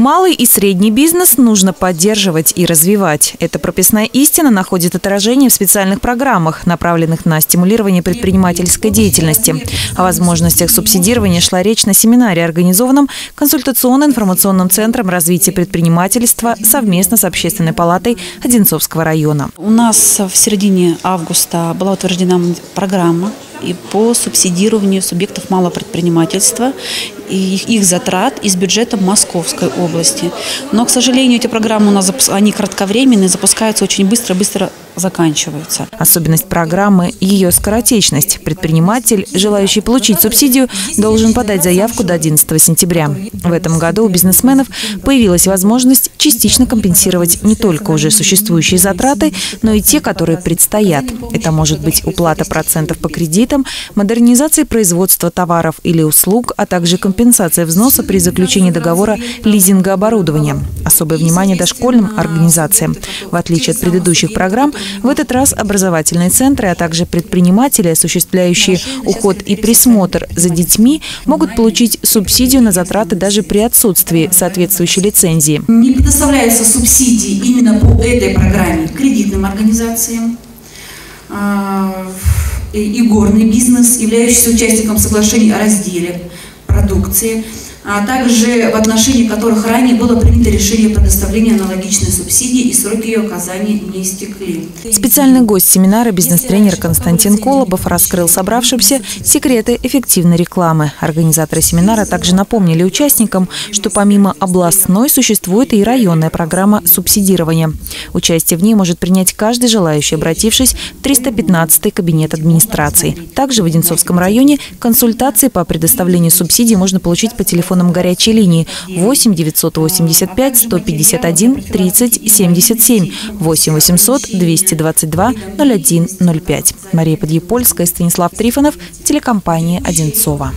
Малый и средний бизнес нужно поддерживать и развивать. Эта прописная истина находит отражение в специальных программах, направленных на стимулирование предпринимательской деятельности. О возможностях субсидирования шла речь на семинаре, организованном консультационно-информационным центром развития предпринимательства совместно с Общественной палатой Одинцовского района. У нас в середине августа была утверждена программа и по субсидированию субъектов малого предпринимательства их затрат из бюджета Московской области. Но, к сожалению, эти программы у нас они кратковременные, запускаются очень быстро, быстро заканчиваются. Особенность программы – ее скоротечность. Предприниматель, желающий получить субсидию, должен подать заявку до 11 сентября. В этом году у бизнесменов появилась возможность частично компенсировать не только уже существующие затраты, но и те, которые предстоят. Это может быть уплата процентов по кредитам, модернизация производства товаров или услуг, а также компенсация взноса при заключении договора лизинга оборудования. Особое внимание дошкольным организациям. В отличие от предыдущих программ, в этот раз образовательные центры, а также предприниматели, осуществляющие уход и присмотр за детьми, могут получить субсидию на затраты даже при отсутствии соответствующей лицензии. Не предоставляются субсидии именно по этой программе кредитным организациям, а, и горный бизнес, являющийся участником соглашений о разделе продукции – а также в отношении которых ранее было принято решение предоставления аналогичной субсидии и сроки ее оказания не истекли. Специальный гость семинара, бизнес-тренер Константин Колобов, раскрыл собравшимся секреты эффективной рекламы. Организаторы семинара также напомнили участникам, что помимо областной существует и районная программа субсидирования. Участие в ней может принять каждый желающий, обратившись в 315 кабинет администрации. Также в Одинцовском районе консультации по предоставлению субсидий можно получить по телефоном горячей линии 8 985 151 30 77 8 800 222 01 05. Мария Подъепольская, Станислав Трифонов, телекомпания «Одинцова».